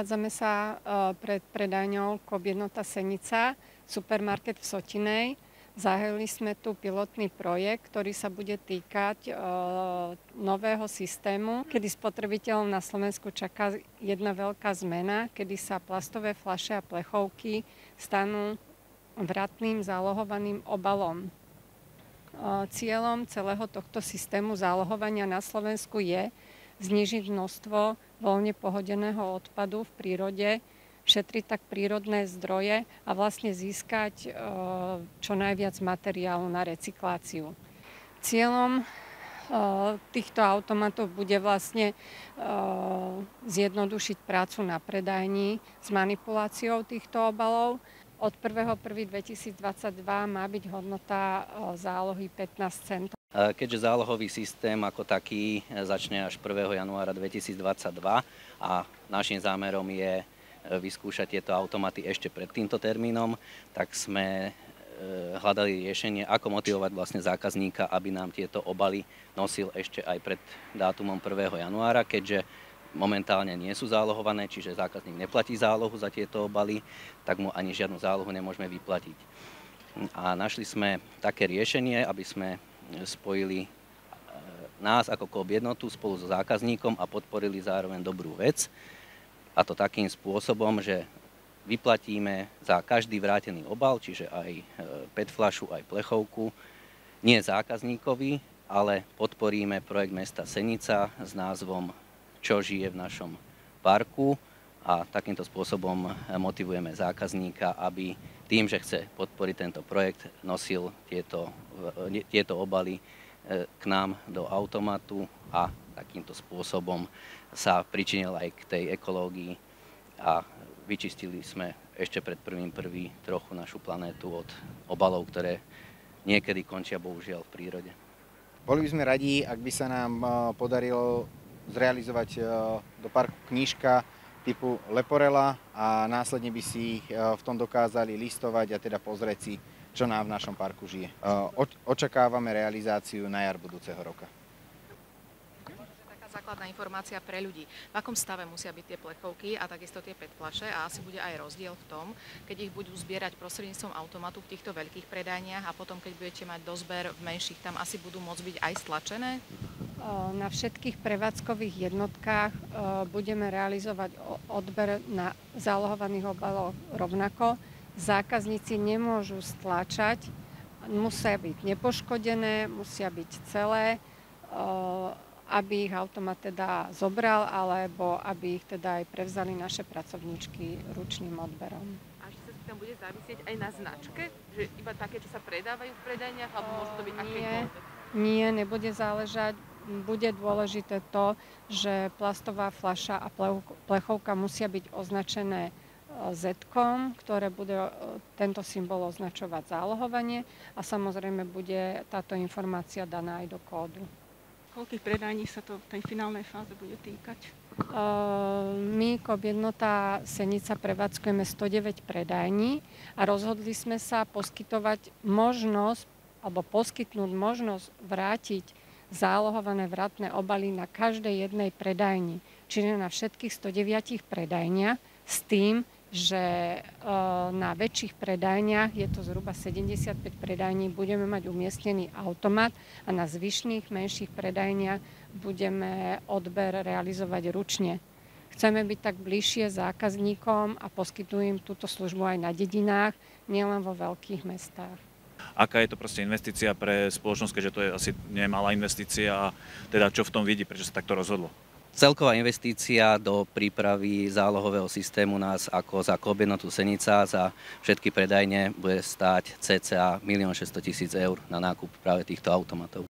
Nachádzame sa pred predajňou Kobiednota Senica, supermarket v Sotinej. Zahájili sme tu pilotný projekt, ktorý sa bude týkať e, nového systému, kedy spotrebiteľom na Slovensku čaká jedna veľká zmena, kedy sa plastové fľaše a plechovky stanú vratným zálohovaným obalom. E, cieľom celého tohto systému zálohovania na Slovensku je znižiť množstvo voľne pohodeného odpadu v prírode, šetriť tak prírodné zdroje a vlastne získať e, čo najviac materiálu na recykláciu. Cieľom e, týchto automatov bude vlastne e, zjednodušiť prácu na predajní s manipuláciou týchto obalov. Od 1.1.2022 má byť hodnota zálohy 15 centov. Keďže zálohový systém ako taký začne až 1. januára 2022 a našim zámerom je vyskúšať tieto automaty ešte pred týmto termínom, tak sme e, hľadali riešenie, ako motivovať vlastne zákazníka, aby nám tieto obaly nosil ešte aj pred dátumom 1. januára, keďže momentálne nie sú zálohované, čiže zákazník neplatí zálohu za tieto obaly, tak mu ani žiadnu zálohu nemôžeme vyplatiť. A našli sme také riešenie, aby sme spojili e, nás ako KOB jednotu spolu so zákazníkom a podporili zároveň dobrú vec. A to takým spôsobom, že vyplatíme za každý vrátený obal, čiže aj e, PET flašu, aj plechovku, nie zákazníkovi, ale podporíme projekt mesta Senica s názvom Čo žije v našom parku a takýmto spôsobom motivujeme zákazníka, aby tým, že chce podporiť tento projekt, nosil tieto, e, tieto obaly e, k nám do automatu a takýmto spôsobom sa pričinil aj k tej ekológii a vyčistili sme ešte pred prvým prvý trochu našu planétu od obalov, ktoré niekedy končia bohužiaľ v prírode. Boli by sme radi, ak by sa nám e, podarilo zrealizovať e, do parku knížka typu Leporela a následne by si e, v tom dokázali listovať a teda pozrieť si, čo nám v našom parku žije. Očakávame realizáciu na jar budúceho roka základná informácia pre ľudí. V akom stave musia byť tie plechovky a takisto tie PET flaše a asi bude aj rozdiel v tom, keď ich budú zbierať prostredníctvom automatu v týchto veľkých predajniach a potom, keď budete mať dozber v menších, tam asi budú môcť byť aj stlačené? Na všetkých prevádzkových jednotkách budeme realizovať odber na zálohovaných obaloch rovnako. Zákazníci nemôžu stlačať, musia byť nepoškodené, musia byť celé aby ich automat teda zobral, alebo aby ich teda aj prevzali naše pracovníčky ručným odberom. A ešte sa tam bude závisieť aj na značke? Že iba také, čo sa predávajú v predajniach, alebo môžu to byť nie, Nie, nebude záležať. Bude dôležité to, že plastová fľaša a plechovka musia byť označené e, z ktoré bude e, tento symbol označovať zálohovanie a samozrejme bude táto informácia daná aj do kódu. Koľkých predajní sa to v tej finálnej fáze bude týkať? My, KOB jednota Senica, prevádzkujeme 109 predajní a rozhodli sme sa poskytovať možnosť alebo poskytnúť možnosť vrátiť zálohované vratné obaly na každej jednej predajni, čiže na všetkých 109 predajniach s tým, že e, na väčších predajniach, je to zhruba 75 predajní, budeme mať umiestnený automat a na zvyšných menších predajniach budeme odber realizovať ručne. Chceme byť tak bližšie zákazníkom a poskytujem túto službu aj na dedinách, nielen vo veľkých mestách. Aká je to proste investícia pre spoločnosť, keďže to je asi nemalá investícia a teda čo v tom vidí, prečo sa takto rozhodlo? Celková investícia do prípravy zálohového systému nás ako za Kobenotu Senica za všetky predajne bude stáť cca 1 600 000 eur na nákup práve týchto automatov.